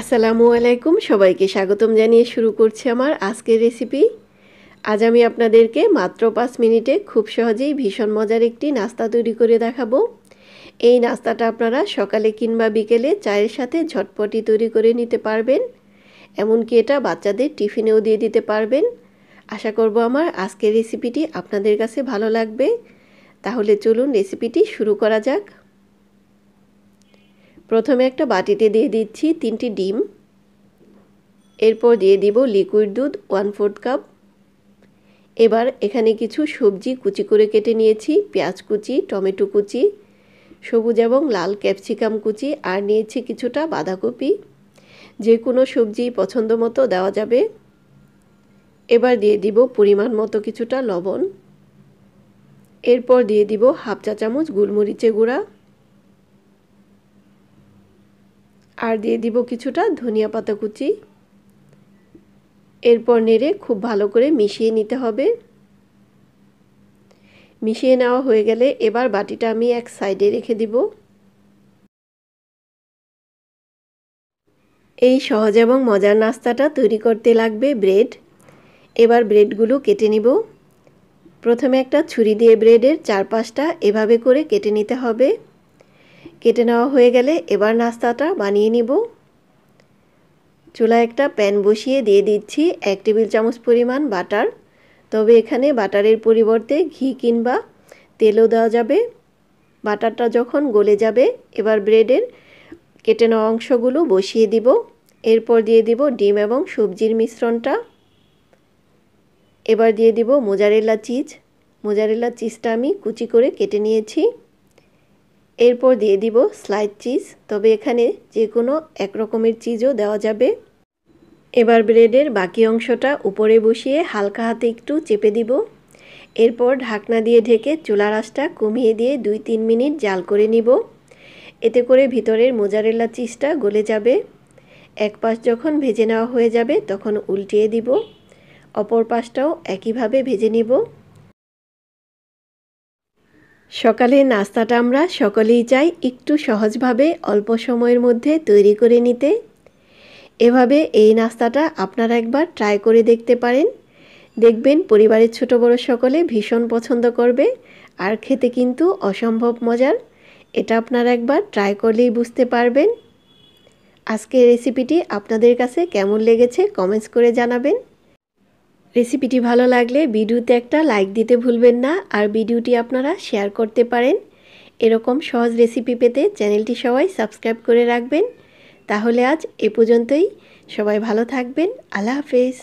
আসসালামু আলাইকুম। সবাইকে স্বাগতম জানিয়ে শুরু করছি আমার আজকের রেসিপি আজ আমি আপনাদেরকে মাত্র পাঁচ মিনিটে খুব সহজেই ভীষণ মজার একটি নাস্তা তৈরি করে দেখাবো। এই নাস্তাটা আপনারা সকালে কিংবা বিকেলে চায়ের সাথে ঝটপটি তৈরি করে নিতে পারবেন। এমনকি এটা বাচ্চাদের টিফিনেও দিয়ে দিতে পারবেন। আশা করব আমার আজকের রেসিপিটি আপনাদের কাছে ভালো লাগবে। তাহলে চলুন রেসিপিটি শুরু করা যাক। প্রথমে একটা বাটিতে দিয়ে দিচ্ছি তিনটি ডিম। এরপর দিয়ে দিব লিকুইড দুধ, ওয়ান ফোর্থ কাপ। এবার এখানে কিছু সবজি কুচি করে কেটে নিয়েছি, পেঁয়াজ কুচি, টমেটো কুচি, সবুজ এবং লাল ক্যাপসিকাম কুচি, আর নিয়েছি কিছুটা বাঁধাকপি। যে কোনো সবজি পছন্দ মতো দেওয়া যাবে। এবার দিয়ে দিব পরিমাণ মতো কিছুটা লবণ। এরপর দিয়ে দিব হাফ চা চামচ গোলমরিচে গুঁড়া। আর দিয়ে দিব কিছুটা ধনিয়া পাতা কুচি। এরপর নেড়ে খুব ভালো করে মিশিয়ে নিতে হবে। মিশিয়ে নেওয়া হয়ে গেলে এবার বাটিটা আমি এক সাইডে রেখে দিব। এই সহজ এবং মজার নাস্তাটা তৈরি করতে লাগবে ব্রেড। এবার ব্রেডগুলো কেটে নিব। প্রথমে একটা ছুরি দিয়ে ব্রেডের চারপাশটা এভাবে করে কেটে নিতে হবে। কেটে নেওয়া হয়ে গেলে এবার নাস্তাটা বানিয়ে নিব। চুলায় একটা প্যান বসিয়ে দিয়ে দিচ্ছি এক টেবিল চামচ পরিমাণ বাটার। তবে এখানে বাটারের পরিবর্তে ঘি কিংবা তেলও দেওয়া যাবে। বাটারটা যখন গলে যাবে, এবার ব্রেডের কেটে নেওয়া অংশগুলো বসিয়ে দিব। এরপর দিয়ে দিব ডিম এবং সবজির মিশ্রণটা। এবার দিয়ে দিব মোজারেলা চিজ। মোজারেলা চিজটা আমি কুচি করে কেটে নিয়েছি। এরপর দিয়ে দিব স্লাইড চিজ তবে এখানে যে কোনো এক রকমের চিজও দেওয়া যাবে। এবার ব্রেডের বাকি অংশটা উপরে বসিয়ে হালকা হাতে একটু চেপে দিব। এরপর ঢাকনা দিয়ে ঢেকে চুলার আঁচটা কমিয়ে দিয়ে দুই তিন মিনিট জাল করে নিব। এতে করে ভিতরের মোজারেলা চিজটা গলে যাবে। এক পাশ যখন ভেজে নেওয়া হয়ে যাবে, তখন উল্টিয়ে দিব। অপর পাশটাও একইভাবে ভেজে নিব। সকালে নাস্তাটা আমরা সকলেই চাই একটু সহজভাবে অল্প সময়ের মধ্যে তৈরি করে নিতে। এভাবে এই নাস্তাটা আপনারা একবার ট্রাই করে দেখতে পারেন। দেখবেন পরিবারের ছোট বড় সকলে ভীষণ পছন্দ করবে আর খেতে কিন্তু অসম্ভব মজার। এটা আপনারা একবার ট্রাই করলেই বুঝতে পারবেন। আজকের রেসিপিটি আপনাদের কাছে কেমন লেগেছে কমেন্টস করে জানাবেন। রেসিপিটি ভালো লাগলে ভিডিওতে একটা লাইক দিতে ভুলবেন না, আর ভিডিওটি আপনারা শেয়ার করতে পারেন। এরকম সহজ রেসিপি পেতে চ্যানেলটি সবাই সাবস্ক্রাইব করে রাখবেন। তাহলে আজ এ পর্যন্তই। সবাই ভালো থাকবেন। আল্লাহ হাফেজ।